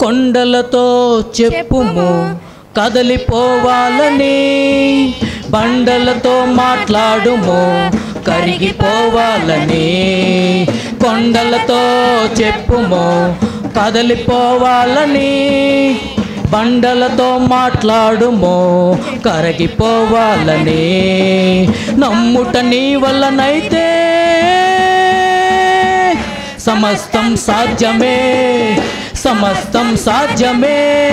కొండలతో చెప్పుము కదలిపోవాలని. బండలతో మాట్లాడుము కరిగిపోవాలని. కొండలతో చెప్పుము కదలిపోవాలని. బండలతో మాట్లాడుము కరగిపోవాలని. నమ్ముట నీ వల్లనైతే సమస్తం సాధ్యమే. సమస్తం సాధ్యమే.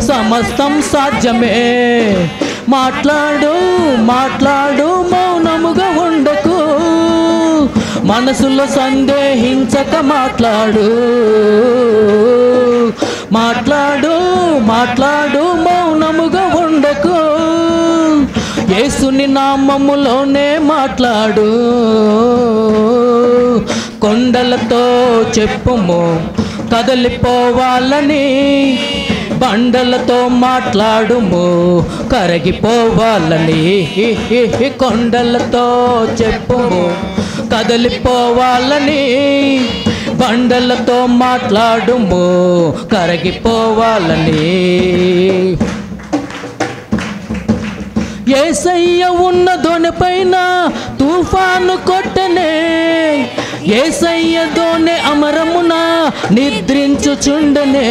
సమస్తం సాధ్యమే. మాట్లాడు మాట్లాడు మౌనముగా ఉండకు. మనసులో సందేహించక మాట్లాడు. మాట్లాడు మాట్లాడు మౌనముగా ఉండకు. యేసుని నామములోనే మాట్లాడు. కొండలతో చెప్పుము. కదలిపోవాలని బండలతో మాట్లాడుము కరగిపోవాలని కొండలతో చెప్పుము. కదలిపోవాలని బండలతో మాట్లాడుము కరగిపోవాలని. ఏసయ్య ఉన్న దోణి పైన తుఫాను కొట్టనే ఏసయ్యతోనే అమరమున నిద్రించుచుండనే.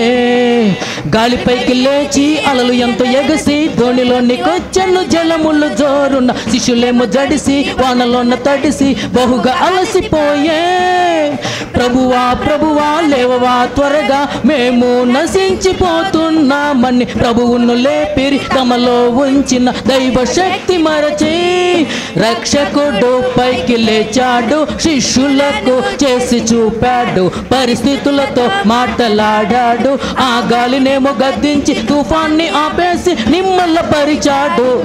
గాలిపైకి లేచి అలలు ఎంతో ఎగసి దోణిలోనికొచ్చెను జలములు జోరున్న శిష్యులేమో జడిసి వానలోన తడిసి బహుగా అలసిపోయే. ప్రభువా ప్రభువా లేవవా త్వరగా మేము నశించిపోతున్నామని ప్రభువును లేపిరి తమలో ఉంచిన దైవ శక్తి మరచి. రక్షకుడు పైకి లేచాడు శిష్యులకు చేసి చూపాడు పరిస్థితులతో మాటలాడాడు ఆ గాలిని గాలినేమో గద్దించి తుఫాన్ని ఆపేసి నిమ్మల పరిచాడు.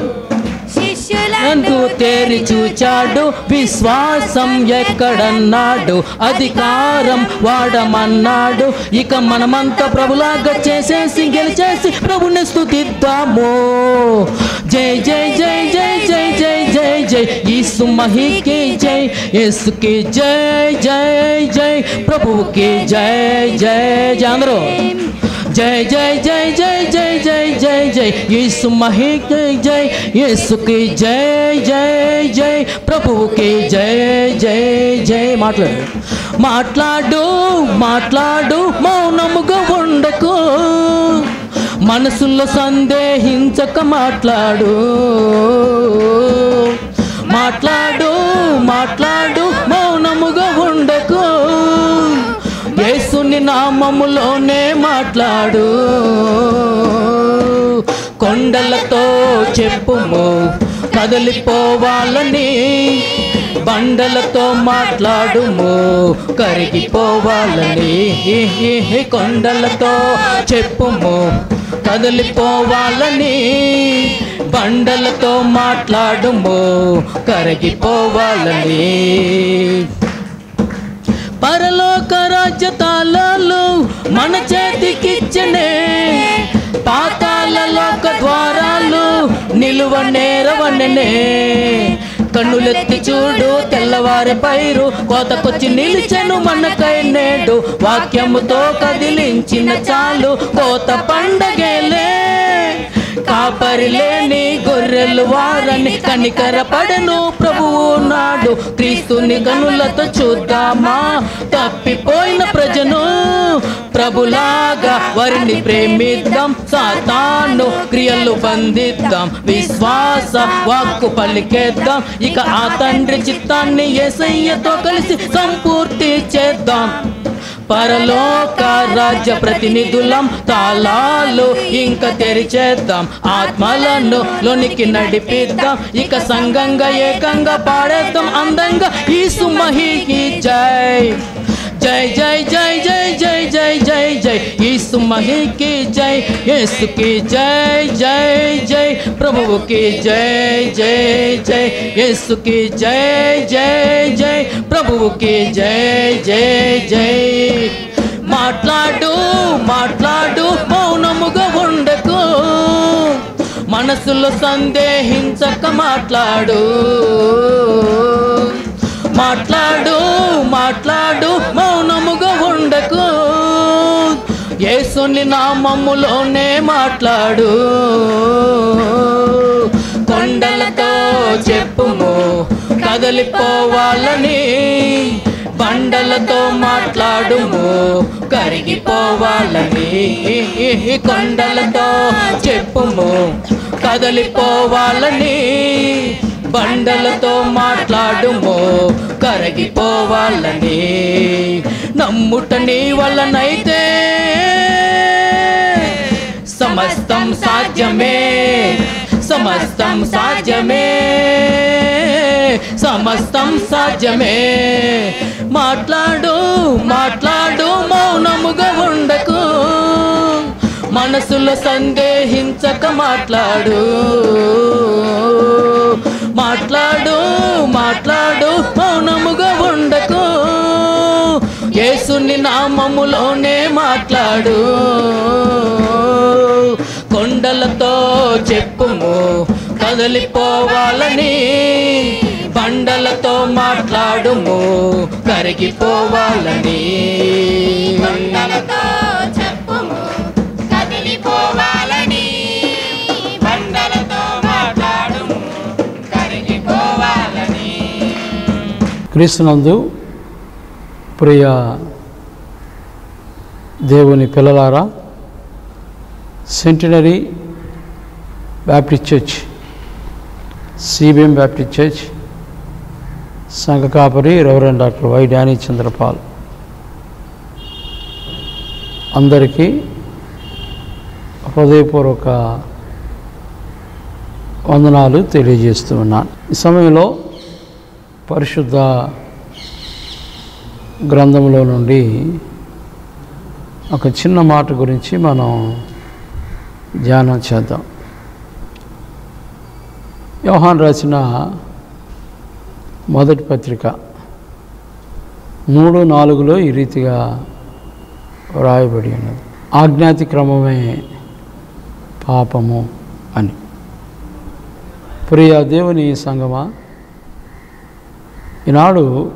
నందు తేరి చూచాడు. విశ్వాసం ఎక్కడన్నాడు? అధికారం వాడమన్నాడు. ఇక మనమంతా ప్రభులాగా చేసేసి గెలిచేసి ప్రభుని స్థుతిద్దాము జై జై జై జై జై జై జై జై. ఈసు మహికి జై యేసుకి జై జై జై. ప్రభువుకి జై జై జై. అందరూ. జై జై జై జై జై జై జై జై. యేసు మహికి జై యేసుకి జై జై జై. ప్రభువుకి జై జై జై. మాట్లాడు. మాట్లాడు మాట్లాడు మౌనముగా ఉండకు. మనసులో సందేహించక మాట్లాడు. మాట్లాడు మాట్లాడు నామములోనే మాట్లాడు. కొండలతో చెప్పుము కదలిపోవాలని బండలతో మాట్లాడుము కరిగిపోవాలని కొండలతో చెప్పుము కదలిపోవాలని బండలతో మాట్లాడుము కరిగిపోవాలని పరలోక రాజ్య తాళాలు మన చేతికిచ్చనే పాతాల లోక ద్వారాలు నిలువ నేరవననే కన్నులెత్తి చూడు తెల్లవారి పైరు కోతకొచ్చి నిలిచెను మనకై నేడు. వాక్యముతో కదిలించిన చాలు కోత పండగేలే. కాపరిలేని గొర్రెలు వారని కనికర పడను ప్రభువు నాడు. క్రీస్తుని కనులతో చూద్దామా? తప్పిపోయిన ప్రజను ప్రభులాగా వారిని ప్రేమిద్దాం. సాతాను క్రియలు బంధిద్దాం. విశ్వాస వాక్కు పలికేద్దాం. ఇక ఆ తండ్రి చిత్తాన్ని ఏసయ్యతో కలిసి సంపూర్తి చేద్దాం. పరలోక రాజ్య ప్రతినిధులం తాళాలు ఇంకా తెరిచేద్దాం. ఆత్మలను లోనికి నడిపిద్దాం. ఇక సంఘంగా ఏకంగా పాడేద్దాం. అందంగా ఈ సుమహికి జై. జై జై జై జై జై జై జై జై ఈ సుమహికి జై యేసుకి జై జై జై ప్రభువుకి జై జై జై యేసుకి జై జై జై ప్రభువుకి జై జై జై మాట్లాడు మాట్లాడు మౌనముగా ఉండకు మనసులో సందేహించక మాట్లాడు మాట్లాడు మాట్లాడు మౌనముగా ఉండకు. యేసుని నామములోనే మాట్లాడు. కొండలతో చెప్పుము కదలిపోవాలని. కొండలతో మాట్లాడుము. కరిగిపోవాలని కొండలతో చెప్పుము. కదలిపోవాలని బండలతో మాట్లాడుము. కరిగిపోవాలని నమ్ముట నీ వలనైతే సమస్తం సాధ్యమే. సమస్తం సాధ్యమే. సమస్తం సాధ్యమే. మాట్లాడు మాట్లాడు మౌనముగా ఉండకు. మనసులో సందేహించక మాట్లాడు. మాట్లాడు మాట్లాడు మౌనముగా ఉండకు. యేసుని నామములోనే మాట్లాడు. కొండలతో చెప్పుము కదలిపోవాలని. బండలతో మాట్లాడుము కరిగిపోవాలని. కొండలతో చెప్పుము కదిలిపోవాలని. బండలతో మాట్లాడుము కరిగిపోవాలని. క్రీస్తునందు ప్రియ దేవుని పిల్లలారా Centenary Baptist Church CBM Baptist Church సంఘ కాపరి reverend doctor Y Danny Chandrapal. అందరికీ హృదయపూర్వక వందనాలు తెలియజేస్తూ ఉన్నాను. ఈ సమయంలో పరిశుద్ధ గ్రంథంలో నుండి ఒక చిన్న మాట గురించి మనం ధ్యానం చేద్దాం. యోహాన్ రాసిన మొదటి పత్రిక. మూడు నాలుగులో ఈ రీతిగా వ్రాయబడి ఉన్నది ఆజ్ఞాతి క్రమమే పాపము అని. ప్రియ దేవుని సంగమా ఈనాడు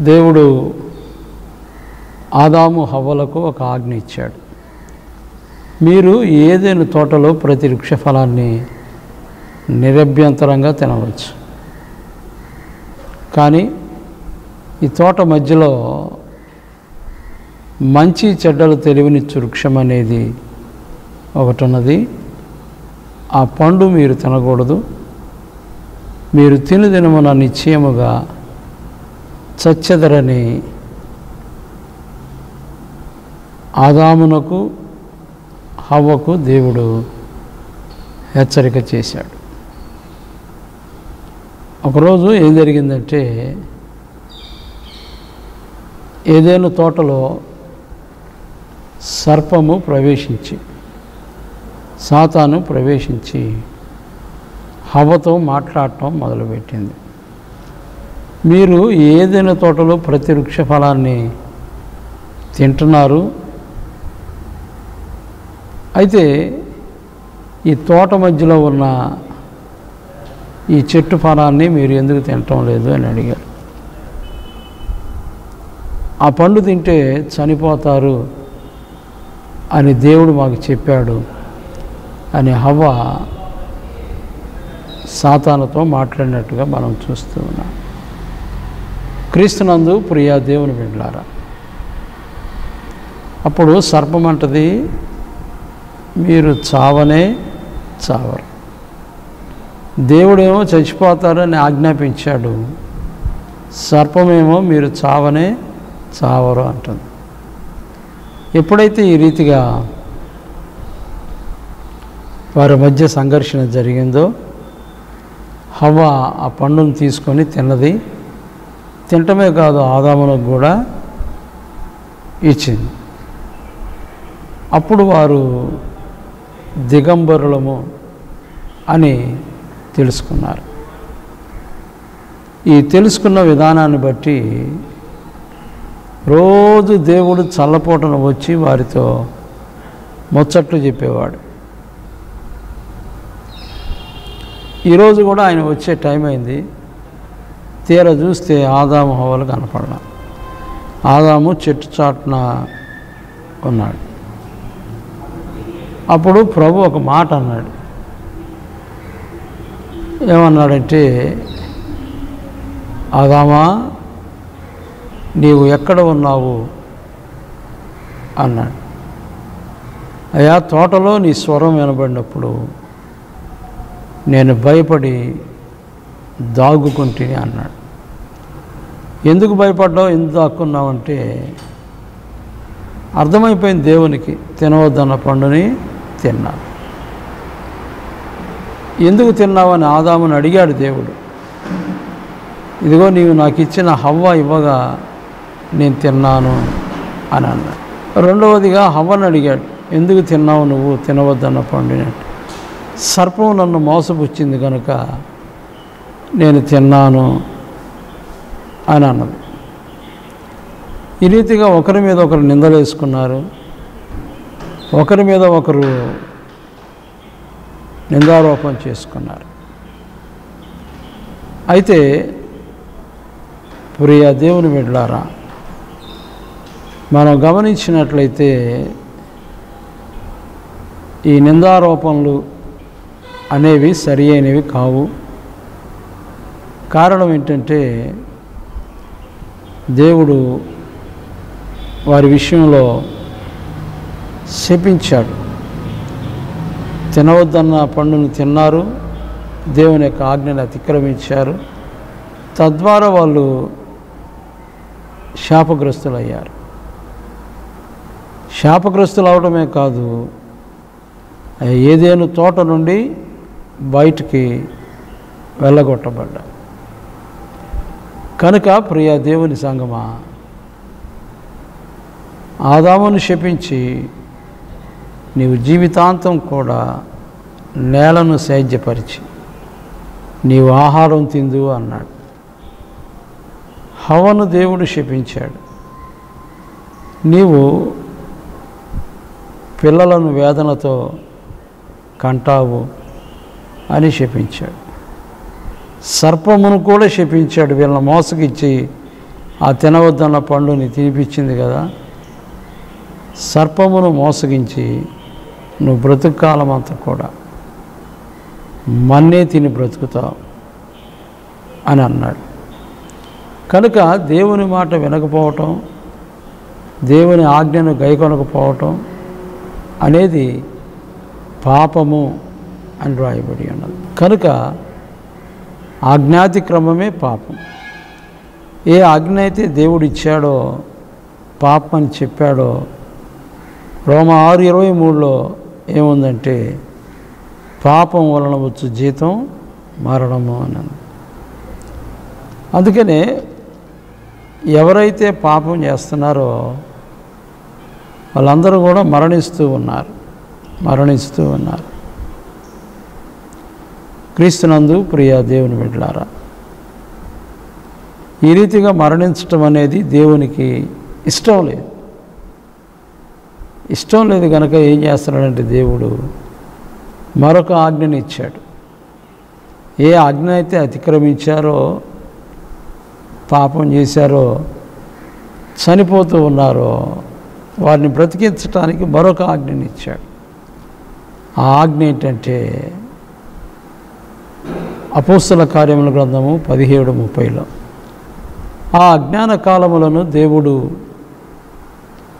దేవుడు ఆదాము హవ్వలకు ఒక ఆజ్ఞ ఇచ్చాడు. మీరు ఏదైనా తోటలో ప్రతి వృక్ష ఫలాన్ని నిరభ్యంతరంగా తినవచ్చు. కానీ ఈ తోట మధ్యలో మంచి చెడ్డలు తెలివినిచ్చు వృక్షం అనేది ఒకటి ఉన్నది ఆ పండు మీరు తినకూడదు. మీరు తినుదినమున నిశ్చయముగా చచ్చెదరని ఆదామునకు హవ్వకు దేవుడు హెచ్చరిక చేశాడు. ఒకరోజు ఏం జరిగిందంటే ఏదైనా తోటలో సర్పము ప్రవేశించి సాతాను ప్రవేశించి హవతో మాట్లాడటం మొదలుపెట్టింది. మీరు ఏదైనా తోటలో ప్రతి వృక్ష ఫలాన్ని తింటున్నారు? అయితే ఈ తోట మధ్యలో ఉన్న ఈ చెట్టు ఫలాన్ని మీరు ఎందుకు తినటం లేదు అని అడిగారు. ఆ పండు తింటే చనిపోతారు అని దేవుడు మాకు చెప్పాడు అని హవ్వ సాతానుతో మాట్లాడినట్టుగా మనం చూస్తూ ఉన్నాం. క్రీస్తునందు ప్రియా దేవుని వెళ్ళారా అప్పుడు సర్పం అంటది మీరు చావనే చావరు. దేవుడేమో చచ్చిపోతారని ఆజ్ఞాపించాడు. సర్పమేమో మీరు చావనే చావరు అంటుంది. ఎప్పుడైతే ఈ రీతిగా వారి మధ్య సంఘర్షణ జరిగిందో హవ్వ ఆ పండును తీసుకొని తిన్నది. తినటమే కాదు ఆదాములకు కూడా ఇచ్చింది. అప్పుడు వారు దిగంబరులము అని తెలుసుకున్నారు. ఈ తెలుసుకున్న విధానాన్ని బట్టి రోజు దేవుడు చల్లపోటను వచ్చి వారితో ముచ్చట్లు చెప్పేవాడు. ఈరోజు కూడా ఆయన వచ్చే టైం అయింది. తీర చూస్తే ఆదాము హోవలు కనపడలా. ఆదాము చెట్టు చాటున ఉన్నాడు. అప్పుడు ప్రభు ఒక మాట అన్నాడు. ఏమన్నాడంటే ఆదామా నీవు ఎక్కడ ఉన్నావు? అన్నాడు. అయా తోటలో నీ స్వరం వినబడినప్పుడు నేను భయపడి దాగుకుంటుని అన్నాడు. ఎందుకు భయపడ్డావు? ఎందుకు దాక్కున్నావంటే అర్థమైపోయింది దేవునికి తినవద్దన్న పండుని తిన్నాను ఎందుకు తిన్నావని ఆదాముని అడిగాడు దేవుడు. ఇదిగో నీవు నాకు ఇచ్చిన హవ్వ ఇవ్వగా నేను తిన్నాను అని అన్నాడు. రెండవదిగా హవ్వను అడిగాడు ఎందుకు తిన్నావు నువ్వు? తినవద్దన్న పండినట్టు సర్పం నన్ను మోసపుచ్చింది కనుక నేను తిన్నాను అని అన్నది. ఈ రీతిగా ఒకరి మీద ఒకరు నిందలేసుకున్నారు. ఒకరి మీద ఒకరు నిందారోపణ చేసుకున్నారు. అయితే ప్రియ దేవుని బిడ్డలారా మనం గమనించినట్లయితే ఈ నిందారోపణలు అనేవి సరి అయినవి కావు. కారణం ఏంటంటే దేవుడు వారి విషయంలో శపించాడు. తినవద్దన్న పండును తిన్నారు. దేవుని యొక్క ఆజ్ఞను అతిక్రమించారు. తద్వారా వాళ్ళు శాపగ్రస్తులయ్యారు. శాపగ్రస్తులు అవడమే కాదు ఏదేను తోట నుండి బయటికి వెళ్ళగొట్టబడ్డా కనుక ప్రియ దేవుని సంగమా ఆదామును శపించి నీవు జీవితాంతం కూడా నేలను సేద్యపరిచి నీవు ఆహారం తిందు అన్నాడు. హవను దేవుడు శపించాడు. నీవు పిల్లలను వేదనతో కంటావు అని శపించాడు. సర్పమును కూడా శపించాడు. వీళ్ళని మోసగిచ్చి ఆ తినవద్దన్న పండుని తినిపించింది కదా. సర్పమును మోసగించి నువ్వు బ్రతుకాలం అంతా కూడా. మన్నే తిని బ్రతుకుతావు అని అన్నాడు. కనుక దేవుని మాట వినకపోవటం దేవుని ఆజ్ఞను గైకొనకపోవటం అనేది పాపము అని రాయబడి ఉన్నది. కనుక ఆజ్ఞాతిక్రమమే పాపం. ఏ ఆజ్ఞ అయితే దేవుడు ఇచ్చాడో పాపం అని చెప్పాడో రోమ ఆరు ఇరవై మూడులో ఏముందంటే పాపం వలన వచ్చు జీతం మరణము అని అందుకనే ఎవరైతే పాపం చేస్తున్నారో వాళ్ళందరూ కూడా మరణిస్తూ ఉన్నారు మరణిస్తూ ఉన్నారు. క్రీస్తునందు ప్రియ దేవుని బిడ్డలారా ఈ రీతిగా మరణించటం అనేది దేవునికి ఇష్టం లేదు. ఇష్టం లేదు కనుక ఏం చేస్తున్నాడంటే దేవుడు మరొక ఆజ్ఞని ఇచ్చాడు. ఏ ఆజ్ఞ అయితే అతిక్రమించారో పాపం చేశారో చనిపోతూ ఉన్నారో వారిని బ్రతికించడానికి మరొక ఆజ్ఞని ఇచ్చాడు. ఆ ఆజ్ఞ ఏంటంటే అపోస్తుల కార్యముల గ్రంథము పదిహేడు ముప్పైలో ఆ అజ్ఞాన కాలములను దేవుడు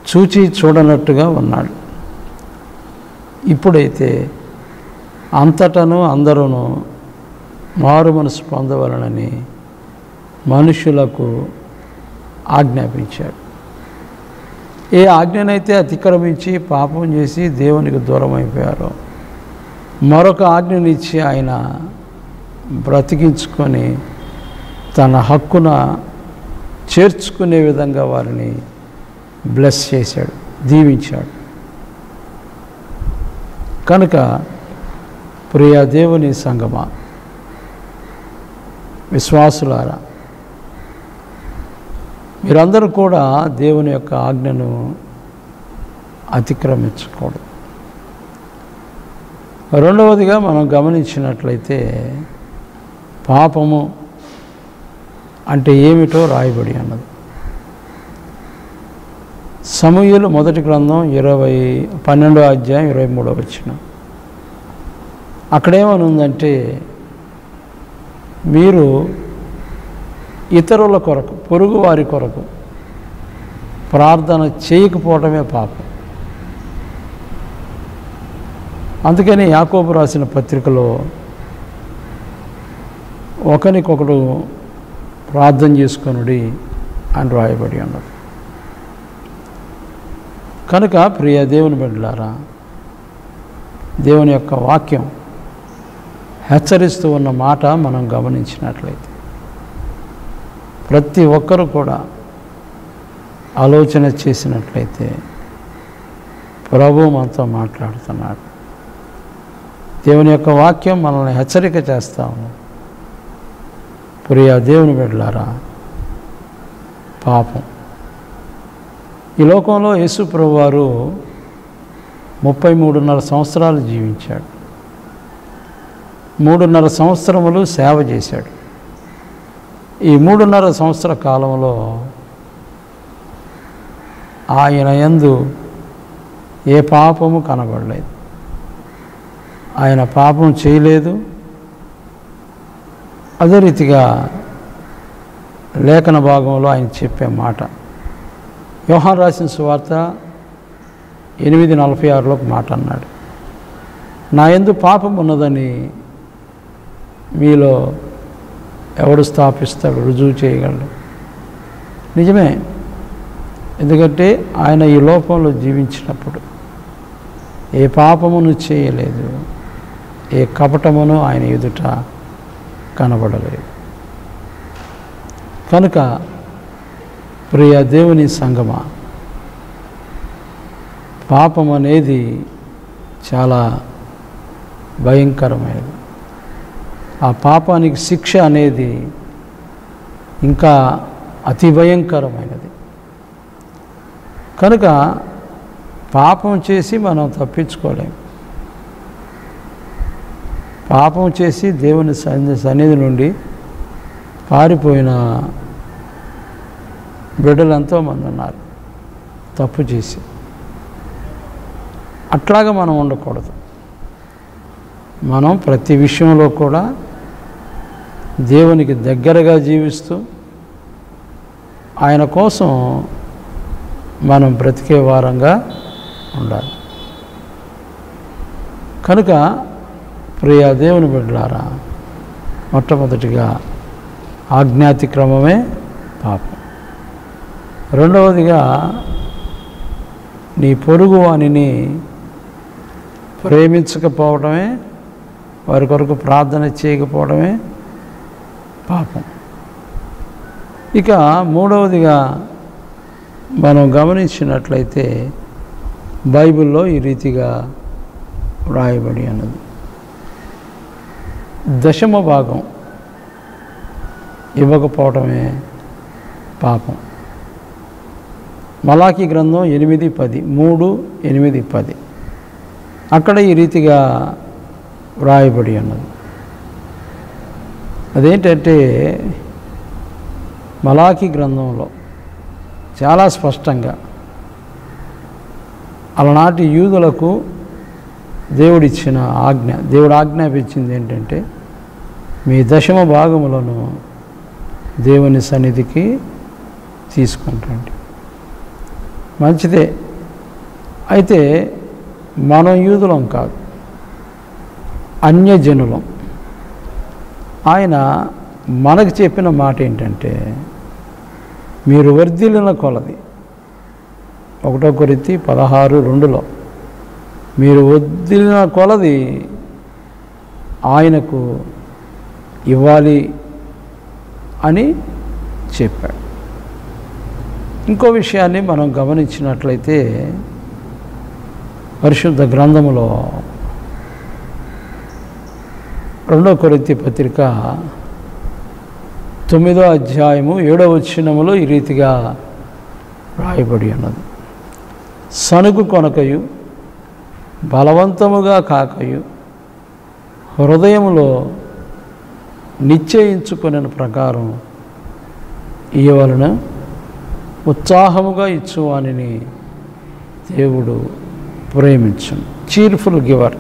చూచి చూడనట్టుగా ఉన్నాడు. ఇప్పుడైతే అంతటను అందరూ మారు మనసు పొందవలనని మనుషులకు ఆజ్ఞాపించాడు. ఏ ఆజ్ఞనైతే అతిక్రమించి పాపం చేసి దేవునికి దూరం అయిపోయారో మరొక ఆజ్ఞనిచ్చి ఆయన బ్రతికించుకొని తన హక్కున చేర్చుకునే విధంగా వారిని బ్లెస్ చేశాడు దీవించాడు. కనుక ప్రియ దేవుని సంగమా విశ్వాసులారా మీరందరూ కూడా దేవుని యొక్క ఆజ్ఞను అతిక్రమించకూడదు. రెండవదిగా మనం గమనించినట్లయితే పాపము అంటే ఏమిటో రాయబడి అన్నది సమూహలు మొదటి గ్రంథం ఇరవై పన్నెండో అధ్యాయం ఇరవై మూడో వచ్చిన అక్కడేమని ఉందంటే మీరు ఇతరుల కొరకు పొరుగు వారి కొరకు ప్రార్థన చేయకపోవటమే పాపం. అందుకని యాకోబు రాసిన పత్రికలో ఒకరికొకడు ప్రార్థన చేసుకొనుడి అని రాయబడి ఉన్నారు కనుక ప్రియ దేవుని బిడ్డలారా దేవుని యొక్క వాక్యం హెచ్చరిస్తూ ఉన్న మాట మనం గమనించినట్లయితే ప్రతి ఒక్కరు కూడా ఆలోచన చేసినట్లయితే ప్రభు మనతో మాట్లాడుతున్నాడు. దేవుని యొక్క వాక్యం మనల్ని హెచ్చరిక చేస్తాము. ప్రియా దేవుని బిడ్డలారా పాపం. ఈ లోకంలో యేసుప్రభు వారు ముప్పై మూడున్నర సంవత్సరాలు జీవించాడు. మూడున్నర సంవత్సరములు సేవ చేశాడు. ఈ మూడున్నర సంవత్సర కాలంలో ఆయన యందు ఏ పాపము కనబడలేదు. ఆయన పాపం చేయలేదు. అదే రీతిగా లేఖన భాగంలో ఆయన చెప్పే మాట యోహాన్ రాసిన సువార్త ఎనిమిది నలభై ఆరులో ఒక మాట అన్నాడు. నా ఎందు పాపం ఉన్నదని మీలో ఎవడు స్థాపిస్తాడు రుజువు చేయగలడు. నిజమే ఎందుకంటే ఆయన ఈ లోపంలో జీవించినప్పుడు ఏ పాపమును చేయలేదు ఏ కపటమును ఆయన ఎదుట కనబడలేదు. కనుక ప్రియ దేవుని సంగమ పాపం అనేది చాలా భయంకరమైనది. ఆ పాపానికి శిక్ష అనేది ఇంకా అతి భయంకరమైనది. కనుక పాపం చేసి మనం తప్పించుకోలేము పాపం చేసి దేవుని సన్ని సన్నిధి నుండి పారిపోయిన బిడ్డలు ఎంతోమంది ఉన్నారు. తప్పు చేసి. అట్లాగా మనం ఉండకూడదు. మనం ప్రతి విషయంలో కూడా దేవునికి దగ్గరగా జీవిస్తూ ఆయన కోసం మనం బ్రతికే వారంగా ఉండాలి. కనుక ప్రియా దేవుని బిడ్డలారా మొట్టమొదటిగా ఆజ్ఞాతిక్రమమే పాపం. రెండవదిగా నీ పొరుగు వానిని ప్రేమించకపోవడమే వారి కొరకు ప్రార్థన చేయకపోవడమే పాపం. ఇక మూడవదిగా మనం గమనించినట్లయితే బైబిల్లో ఈ రీతిగా వ్రాయబడి అన్నది దశమ భాగం ఇవ్వకపోవడమే పాపం. మలాఖీ గ్రంథం ఎనిమిది పది మూడు ఎనిమిది పది. అక్కడ ఈ రీతిగా వ్రాయబడి ఉన్నది. అదేంటంటే మలాఖీ గ్రంథంలో చాలా స్పష్టంగా అలనాటి యూదులకు దేవుడిచ్చిన ఆజ్ఞ దేవుడు ఆజ్ఞాపించింది ఏంటంటే మీ దశమ భాగములను దేవుని సన్నిధికి తీసుకుంటండి. మంచిదే. అయితే మనం యూదులం కాదు. అన్యజనులం. ఆయన మనకు చెప్పిన మాట ఏంటంటే మీరు వర్ధిల్లిన కొలది. ఒకటో కొరితి పదహారు రెండులో మీరు వదిలిన కొలది ఆయనకు ఇవ్వాలి అని చెప్పాడు. ఇంకో విషయాన్ని మనం గమనించినట్లయితే పరిశుద్ధ గ్రంథములో రెండో కొరింతి పత్రిక తొమ్మిదో అధ్యాయము ఏడో వచ్చినములో ఈ రీతిగా రాయబడి ఉన్నది. సనుగు కొనకయు బలవంతముగా కాకయు హృదయములో నిశ్చయించుకునే ప్రకారం ఇవ్వలను ఉత్సాహముగా ఇచ్చువానిని దేవుడు ప్రేమించును. చీర్ఫుల్ గివర్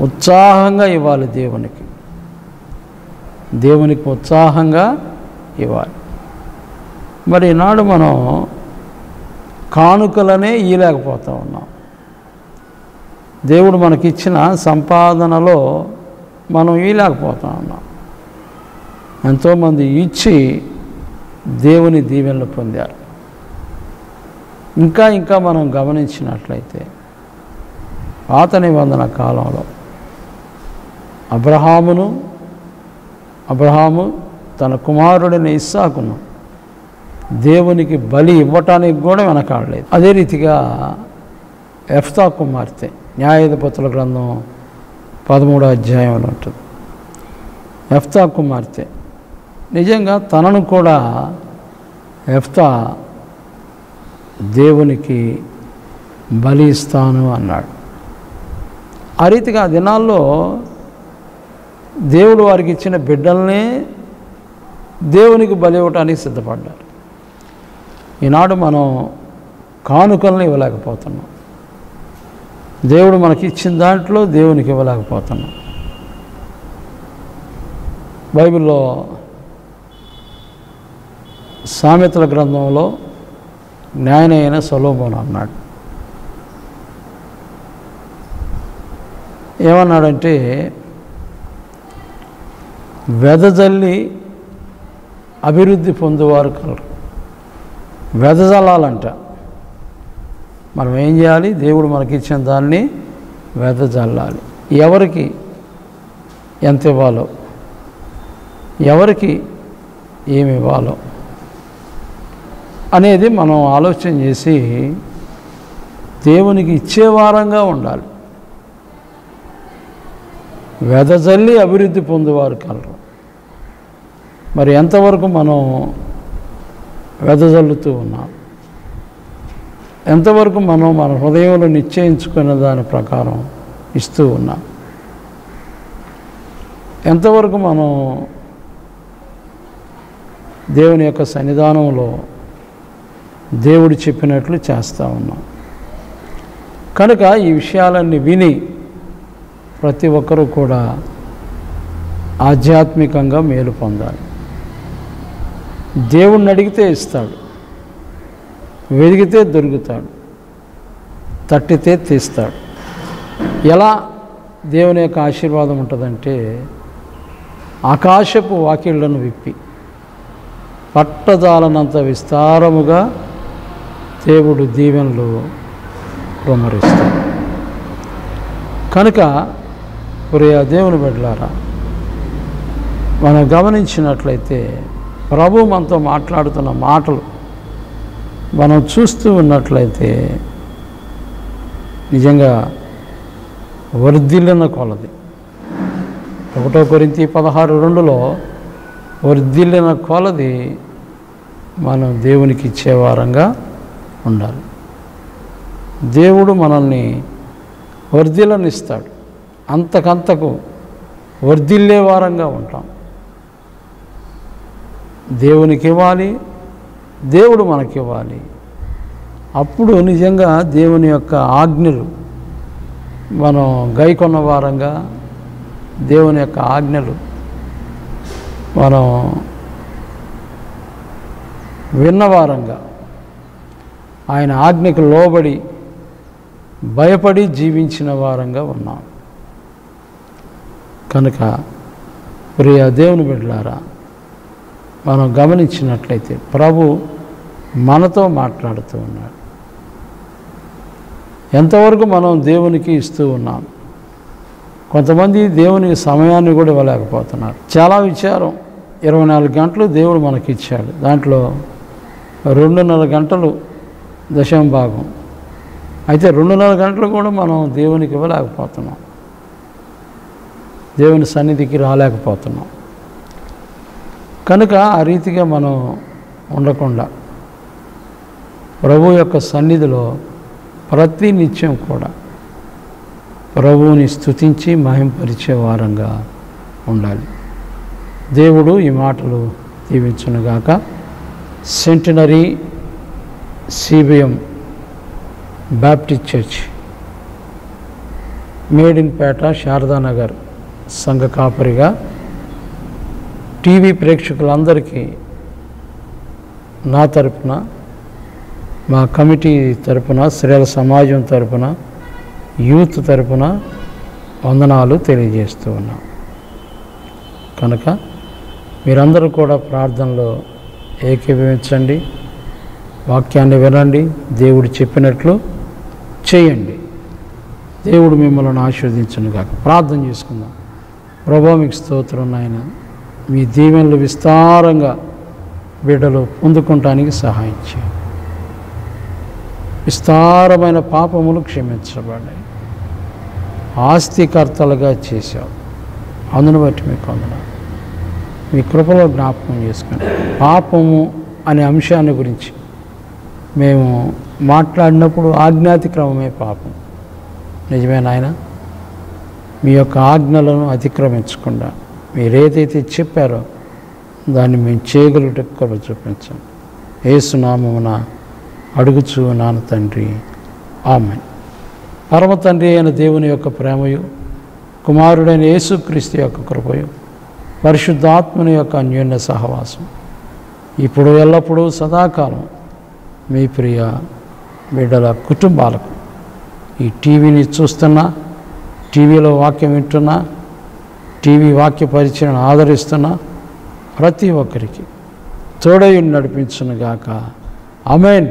ఉత్సాహంగా ఇవ్వాలి దేవునికి. దేవునికి ఉత్సాహంగా ఇవ్వాలి. మరి ఈనాడు మనం కానుకలనే ఇయ్యలేకపోతా ఉన్నాం. దేవుడు మనకిచ్చిన సంపాదనలో మనం ఇయ్యలేకపోతా ఉన్నాం. ఎంతోమంది ఇచ్చి దేవుని దీవెనలు పొందారు. ఇంకా ఇంకా మనం గమనించినట్లయితే పాత నిబంధన కాలంలో అబ్రహామును అబ్రహాము తన కుమారుడిని ఇస్సాకును దేవునికి బలి ఇవ్వటానికి కూడా వెనకాడలేదు. అదే రీతిగా ఎఫ్తా కుమార్తె న్యాయాధిపతుల గ్రంథం పదమూడో అధ్యాయంలో ఉంటుంది. ఎఫ్తా కుమార్తె నిజంగా తనను కూడా ఎఫ్తా దేవునికి బలి ఇస్తాను అన్నాడు. ఆ రీతిగా ఆ దినాల్లో దేవుడు వారికి ఇచ్చిన బిడ్డల్నే దేవునికి బలి ఇవ్వటానికి సిద్ధపడ్డారు. ఈనాడు మనం కానుకలను ఇవ్వలేకపోతున్నాం. దేవుడు మనకి ఇచ్చిన దాంట్లో దేవునికి ఇవ్వలేకపోతున్నాం. బైబిల్లో సామెతల గ్రంథంలో న్యాయనైన సొలోమోన్ అన్నాడు. ఏమన్నాడంటే వెదజల్లి అభివృద్ధి పొందేవారు కలరు. వెదజల్లాలంట. మనం ఏం చేయాలి? దేవుడు మనకిచ్చిన దాన్ని వెదజల్లాలి. ఎవరికి ఎంత ఇవ్వాలో ఎవరికి ఏమి ఇవ్వాలో అనేది మనం ఆలోచన చేసి దేవునికి ఇచ్చే వారంగా ఉండాలి. వెదజల్లి అభివృద్ధి పొందేవారు కలరు. మరి ఎంతవరకు మనం వెదజల్లుతూ ఉన్నాం? ఎంతవరకు మనం మన హృదయంలో నిశ్చయించుకున్న దాని ప్రకారం ఇస్తూ ఉన్నాం? ఎంతవరకు మనం దేవుని యొక్క సన్నిధానంలో దేవుడు చెప్పినట్లు చేస్తూ ఉన్నాం. కనుక ఈ విషయాలన్నీ విని ప్రతి ఒక్కరూ కూడా ఆధ్యాత్మికంగా మేలు పొందాలి. దేవుణ్ణి అడిగితే ఇస్తాడు వెదిగితే దొరుకుతాడు తట్టితే తీస్తాడు. ఎలా దేవుని యొక్క ఆశీర్వాదం ఉంటుందంటే ఆకాశపు వాకిళ్ళను విప్పి పట్టజాలనంత విస్తారముగా దేవుడు దీవెనలు కుమరిస్తాడు కనుక ప్రియ దేవుని బిడ్డలారా మనం గమనించినట్లయితే ప్రభు మనతో మాట్లాడుతున్న మాటలు మనం చూస్తూ ఉన్నట్లయితే నిజంగా వర్ధిల్లిన కొలది. ఒకటో కొరింతి పదహారు రెండులో వర్ధిల్లిన కొలది మనం దేవునికి ఇచ్చే వారంగా ఉండాలి. దేవుడు మనల్ని వర్ధిలనిస్తాడు అంతకంతకు వర్ధిల్లే వారంగా ఉంటాం. దేవునికి ఇవ్వాలి దేవుడు మనకి ఇవ్వాలి అప్పుడు నిజంగా దేవుని యొక్క ఆజ్ఞలు మనం గైకొన్న వారంగా దేవుని యొక్క ఆజ్ఞలు మనం విన్నవారంగా ఆయన ఆజ్ఞకు లోబడి భయపడి జీవించిన వారంగా ఉన్నాం. కనుక ప్రియ దేవుని బిడ్డలారా మనం గమనించినట్లయితే ప్రభు మనతో మాట్లాడుతూ ఉన్నాడు. ఎంతవరకు మనం దేవునికి ఇస్తూ ఉన్నాం? కొంతమంది దేవునికి సమయాన్ని కూడా ఇవ్వలేకపోతున్నారు. చాలా విచారం. ఇరవై నాలుగు గంటలు దేవుడు మనకి ఇచ్చాడు దాంట్లో రెండున్నర గంటలు దశమ భాగం అయితే రెండున్నర గంటలు కూడా మనం దేవునికి ఇవ్వలేకపోతున్నాం. దేవుని సన్నిధికి రాలేకపోతున్నాం. కనుక ఆ రీతిగా మనం ఉండకుండా ప్రభు యొక్క సన్నిధిలో ప్రతి నిత్యం కూడా ప్రభువుని స్తుతించి మహింపరిచే వారంగా ఉండాలి. దేవుడు ఈ మాటలు దీవించునుగాక. Centenary CBM Baptist Church Madannapet Sharadanagar సంఘ కాపరిగా టీవీ ప్రేక్షకులందరికీ నా తరపున మా కమిటీ తరపున స్త్రీల సమాజం తరపున యూత్ తరపున వందనాలు తెలియజేస్తూ ఉన్నాం. కనుక మీరందరూ కూడా ప్రార్థనలో ఏకీభవించండి. వాక్యాన్ని వినండి. దేవుడు చెప్పినట్లు చేయండి. దేవుడు మిమ్మల్ని ఆశీర్వదించను కాక ప్రార్థన చేసుకుందాం. ప్రభా మీకు స్తోత్రం నాయన. మీ దీవెనలు విస్తారంగా బిడ్డలు పొందుకుంటానికి సహాయం చేయండి. విస్తారమైన పాపములు క్షమించబడ్డాయి. ఆస్తికర్తలుగా చేశావు. అందును బట్టి మీకు వందనాలు మీ కృపలో జ్ఞాపకం చేసుకోండి పాపము అనే అంశాన్ని గురించి మేము మాట్లాడినప్పుడు ఆజ్ఞాతిక్రమమే పాపం. నిజమే నాయన? మీ యొక్క ఆజ్ఞలను అతిక్రమించకుండా మీరు ఏదైతే చెప్పారో దాన్ని మేము చేయగలుగుట కృప చూపించండి ఏసునామమున అడుగుచు నాన్న తండ్రి. ఆమె పరమ తండ్రి అయిన దేవుని యొక్క ప్రేమయు కుమారుడైన యేసుక్రీస్తు యొక్క కృపయు పరిశుద్ధాత్మని యొక్క అన్యోన్య సహవాసం. ఇప్పుడు ఎల్లప్పుడూ సదాకాలం మీ ప్రియ బిడ్డల కుటుంబాలకు. ఈ టీవీని చూస్తున్నా టీవీలో వాక్యం వింటున్నా టీవీ వాక్య పరిచయం ఆదరిస్తున్నా ప్రతి ఒక్కరికి తోడై నడిపించునుగాక. అమెన్